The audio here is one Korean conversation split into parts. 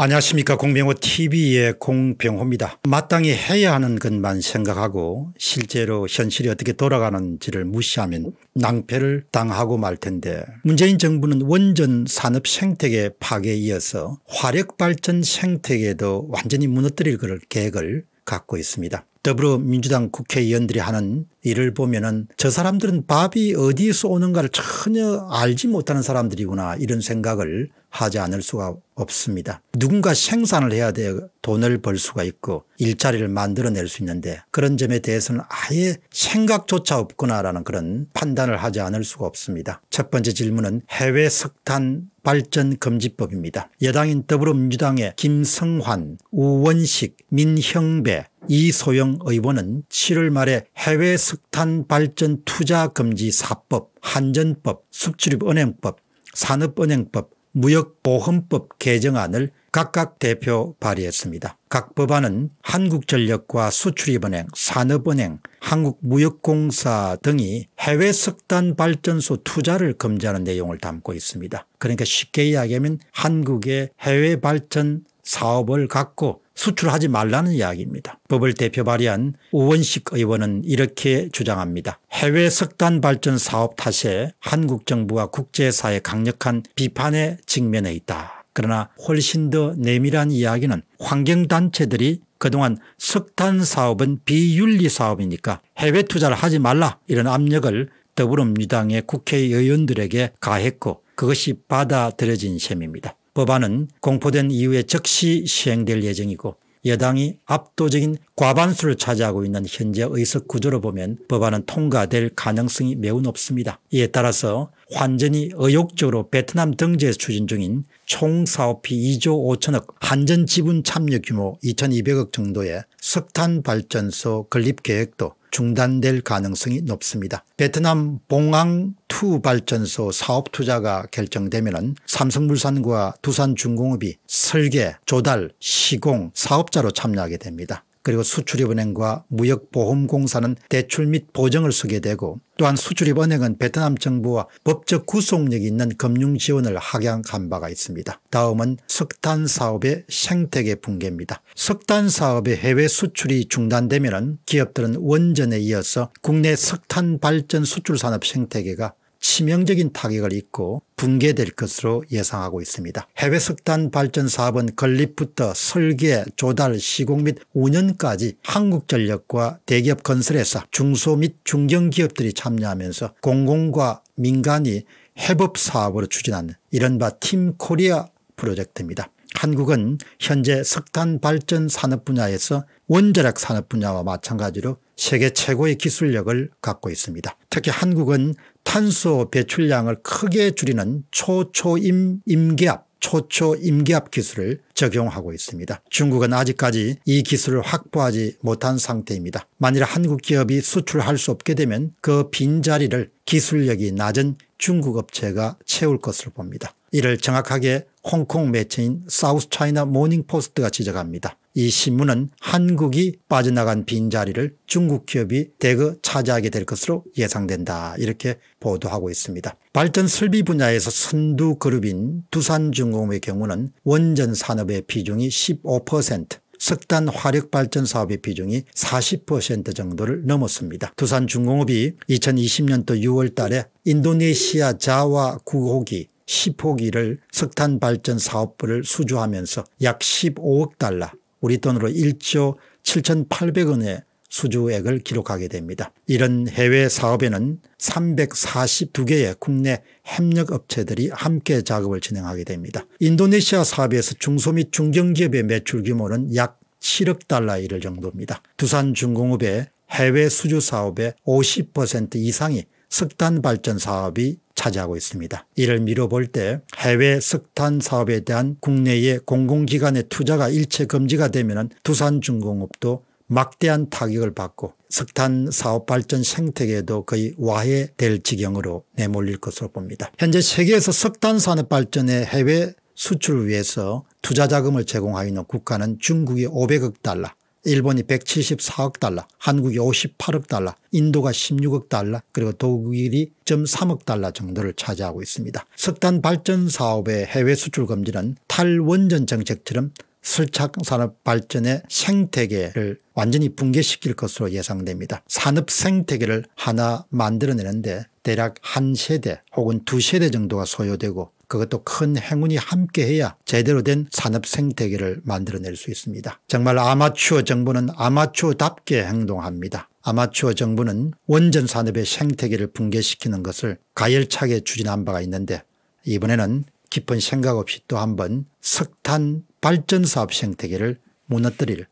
안녕하십니까 공병호 tv의 공병호입니다. 마땅히 해야 하는 것만 생각하고 실제로 현실이 어떻게 돌아가는지를 무시하면 낭패를 당하고 말 텐데 문재인 정부는 원전 산업 생태계 파괴에 이어서 화력발전 생태계도 완전히 무너뜨릴 계획을 갖고 있습니다. 더불어민주당 국회의원들이 하는 일을 보면 은 저 사람들은 밥이 어디서 오는가를 전혀 알지 못하는 사람들이구나 이런 생각을 하지 않을 수가 없습니다. 누군가 생산을 해야 돼 돈을 벌 수가 있고 일자리를 만들어낼 수 있는데 그런 점에 대해서는 아예 생각조차 없구나라는 그런 판단을 하지 않을 수가 없습니다. 첫 번째 질문은 해외 석탄 발전 금지법입니다. 여당인 더불어민주당의 김성환, 우원식, 민형배, 이소영 의원은 7월 말에 해외 석탄 발전 투자 금지 사법, 한전법, 수출입은행법, 산업은행법, 무역보험법 개정안을 각각 대표 발의했습니다. 각 법안은 한국전력과 수출입은행, 산업은행, 한국무역공사 등이 해외 석탄 발전소 투자를 금지하는 내용을 담고 있습니다. 그러니까 쉽게 이야기하면 한국의 해외 발전 사업을 갖고 수출하지 말라는 이야기입니다. 법을 대표 발의한 우원식 의원은 이렇게 주장합니다. 해외 석탄 발전 사업 탓에 한국 정부와 국제사회 강력한 비판에 직면해 있다. 그러나 훨씬 더 내밀한 이야기는 환경단체들이 그동안 석탄 사업은 비윤리 사업이니까 해외 투자를 하지 말라 이런 압력을 더불어민주당의 국회의원들에게 가했고 그것이 받아들여진 셈입니다. 법안은 공포된 이후에 즉시 시행될 예정이고 여당이 압도적인 과반수를 차지하고 있는 현재 의석 구조로 보면 법안은 통과될 가능성이 매우 높습니다. 이에 따라서 완전히 의욕적으로 베트남 등지에서 추진 중인 총 사업비 2조 5천억 한전 지분 참여 규모 2200억 정도의 석탄 발전소 건립 계획도 중단될 가능성이 높습니다. 베트남 봉황2 발전소 사업 투자가 결정되면 삼성물산과 두산중공업이 설계, 조달, 시공, 사업자로 참여하게 됩니다. 그리고 수출입은행과 무역보험공사는 대출 및 보증을 쓰게 되고 또한 수출입은행은 베트남 정부와 법적 구속력이 있는 금융 지원을 확약한 바가 있습니다. 다음은 석탄 사업의 생태계 붕괴입니다. 석탄 사업의 해외 수출이 중단되면 기업들은 원전에 이어서 국내 석탄 발전 수출 산업 생태계가 치명적인 타격을 입고 붕괴될 것으로 예상하고 있습니다. 해외 석탄 발전 사업은 건립부터 설계, 조달, 시공 및 운영까지 한국전력과 대기업 건설회사, 중소 및 중견기업들이 참여하면서 공공과 민간이 해법 사업으로 추진하는 이른바 팀 코리아 프로젝트입니다. 한국은 현재 석탄 발전 산업 분야에서 원자력 산업 분야와 마찬가지로 세계 최고의 기술력을 갖고 있습니다. 특히 한국은 탄소 배출량을 크게 줄이는 초초임 임계압 초초 임계압 기술을 적용하고 있습니다. 중국은 아직까지 이 기술을 확보하지 못한 상태입니다. 만일 한국 기업이 수출할 수 없게 되면 그 빈자리를 기술력이 낮은 중국 업체가 채울 것으로 봅니다. 이를 정확하게 홍콩 매체인 사우스 차이나 모닝포스트가 지적합니다. 이 신문은 한국이 빠져나간 빈자리를 중국 기업이 대거 차지하게 될 것으로 예상된다 이렇게 보도하고 있습니다. 발전 설비 분야에서 선두 그룹인 두산중공업의 경우는 원전 산업의 비중이 15% 석탄 화력 발전 사업의 비중이 40% 정도를 넘었습니다. 두산중공업이 2020년도 6월 달에 인도네시아 자와 구호기 10호기를 석탄 발전 사업부를 수주하면서 약 15억 달러 우리 돈으로 1조 7,800원의 수주액을 기록하게 됩니다. 이런 해외 사업에는 342개의 국내 협력업체들이 함께 작업을 진행하게 됩니다. 인도네시아 사업에서 중소 및 중견기업의 매출 규모는 약 7억 달러에 이를 정도입니다. 두산중공업의 해외 수주 사업의 50% 이상이 석탄 발전 사업이 차지하고 있습니다. 이를 미뤄볼 때 해외 석탄 사업에 대한 국내의 공공기관의 투자가 일체 금지가 되면 두산중공업도 막대한 타격을 받고 석탄 사업 발전 생태계도 거의 와해될 지경으로 내몰릴 것으로 봅니다. 현재 세계에서 석탄 산업 발전의 해외 수출을 위해서 투자 자금을 제공하고 있는 국가는 중국이 500억 달러 일본이 174억 달러, 한국이 58억 달러, 인도가 16억 달러 그리고 독일이 0.3억 달러 정도를 차지하고 있습니다. 석탄 발전 사업의 해외 수출 금지는 탈원전 정책처럼 설착산업 발전의 생태계를 완전히 붕괴시킬 것으로 예상됩니다. 산업 생태계를 하나 만들어내는데 대략 한 세대 혹은 두 세대 정도가 소요되고 그것도 큰 행운이 함께해야 제대로 된 산업 생태계를 만들어낼 수 있습니다. 정말 아마추어 정부는 아마추어답게 행동합니다. 아마추어 정부는 원전 산업의 생태계를 붕괴시키는 것을 가열차게 추진한 바가 있는데 이번에는 깊은 생각 없이 또 한번 석탄 발전 사업 생태계를 무너뜨릴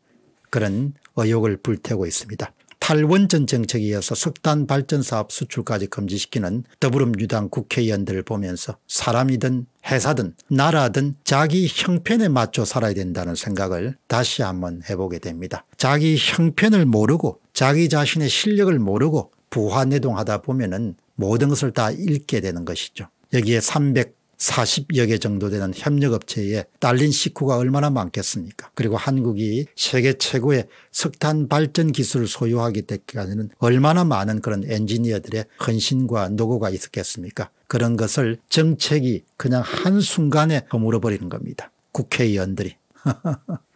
그런 의혹을 불태우고 있습니다. 탈원전 정책에 이어서 석탄 발전 사업 수출까지 금지시키는 더불어민주당 국회의원들을 보면서 사람이든 회사든 나라든 자기 형편에 맞춰 살아야 된다는 생각을 다시 한번 해보게 됩니다. 자기 형편을 모르고 자기 자신의 실력을 모르고 부화내동하다 보면 은 모든 것을 다 잃게 되는 것이죠. 여기에 300 40여 개 정도 되는 협력업체에 딸린 식구가 얼마나 많겠습니까? 그리고 한국이 세계 최고의 석탄 발전 기술을 소유하기 때까지는 얼마나 많은 그런 엔지니어들의 헌신과 노고가 있었겠습니까? 그런 것을 정책이 그냥 한순간에 허물어버리는 겁니다. 국회의원들이.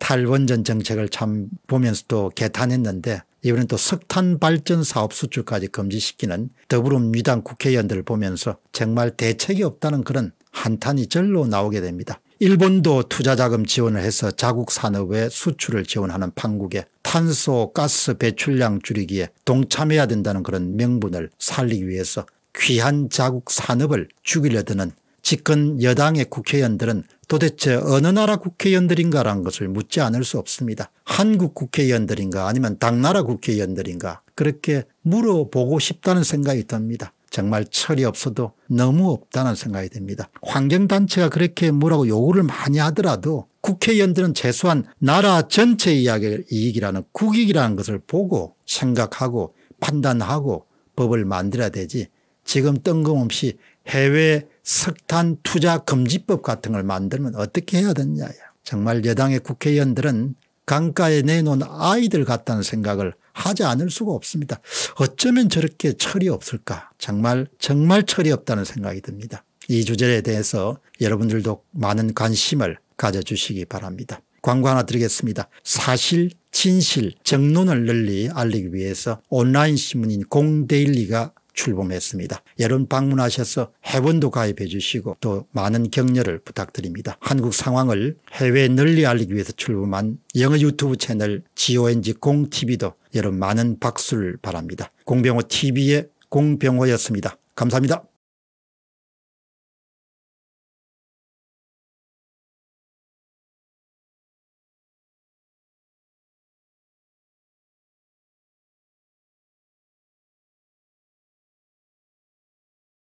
탈원전 정책을 참 보면서도 개탄했는데 이번엔 또 석탄 발전 사업 수출까지 금지시키는 더불어민주당 국회의원들을 보면서 정말 대책이 없다는 그런 한탄이 절로 나오게 됩니다. 일본도 투자자금 지원을 해서 자국 산업의 수출을 지원하는 판국에 탄소 가스 배출량 줄이기에 동참해야 된다는 그런 명분을 살리기 위해서 귀한 자국 산업을 죽이려 드는 집권 여당의 국회의원들은 도대체 어느 나라 국회의원들인가라는 것을 묻지 않을 수 없습니다. 한국 국회의원들인가 아니면 당나라 국회의원들인가 그렇게 물어보고 싶다는 생각이 듭니다. 정말 철이 없어도 너무 없다는 생각이 듭니다. 환경단체가 그렇게 뭐라고 요구를 많이 하더라도 국회의원들은 최소한 나라 전체 이익이라는 국익이라는 것을 보고 생각하고 판단하고 법을 만들어야 되지 지금 뜬금없이 해외 석탄 투자 금지법 같은 걸 만들면 어떻게 해야 되느냐. 정말 여당의 국회의원들은 강가에 내놓은 아이들 같다는 생각을 하지 않을 수가 없습니다. 어쩌면 저렇게 철이 없을까. 정말 정말 철이 없다는 생각이 듭니다. 이 주제에 대해서 여러분들도 많은 관심을 가져주시기 바랍니다. 광고 하나 드리겠습니다. 사실 진실 정론을 널리 알리기 위해서 온라인 신문인 공데일리가 출범했습니다. 여러분 방문하셔서 회원도 가입해 주시고 또 많은 격려를 부탁드립니다. 한국 상황을 해외에 널리 알리기 위해서 출범한 영어 유튜브 채널 GONG 공TV도 여러분 많은 박수를 바랍니다. 공병호 TV의 공병호였습니다. 감사합니다.